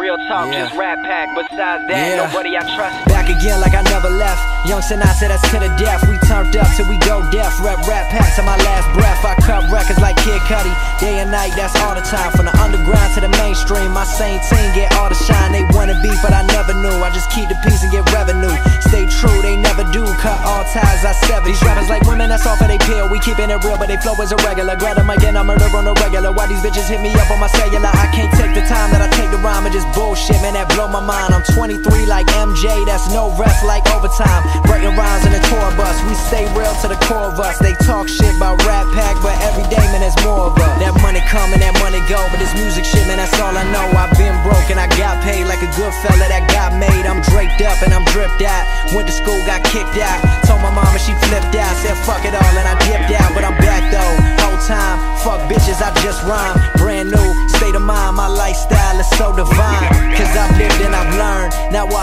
Real talk, Yeah. just RattPack. Besides that, Yeah. nobody I trust. Back again like I never left. Young Sinatra said that's to the death. We turned up till we go deaf. Rep RattPack to my last breath. I cut records like Kid Cudi. Day and night, that's all the time. From the underground to the mainstream, my same team get all the shine. They wanna beef, but I never knew. I just keep the peace and get revenue. Stay true, they never do. Cut all ties, I sever. These rappers like women, that's off of they pill. We keeping it real, but they flow is irregular. Grab them again, I murder on the regular. Why these bitches hit me up on my cellular? I blow my mind. I'm 23 like MJ, that's no rest like overtime. Writing rhymes in a tour bus. We stay real to the core of us. They talk shit about RattPack, but every day, man, there's more of us. That money come and that money go, but this music shit, man, that's all I know. I've been broke and I got paid like a good fella that got made. I'm draped up and I'm dripped out. Went to school, got kicked out. Told my mama she flipped out. Said fuck it all and I dipped out, but I'm back though. Whole time, fuck bitches, I just rhyme. Brand new state of mind, my lifestyle is so divine.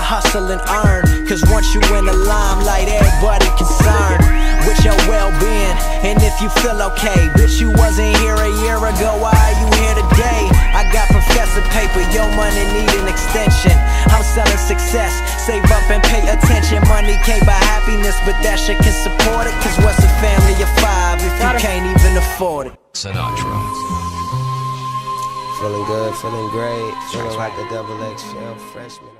Hustle and earn. Cause once you in the limelight, everybody concerned with your well being. And if you feel okay, bitch, you wasn't here a year ago. Why are you here today? I got professor paper, your money need an extension. I'm selling success, save up and pay attention. Money can't buy happiness, but that shit can support it. Cause what's a family of five if you can't even afford it? Sinatra. Feeling good, feeling great, feeling like a double XL freshman.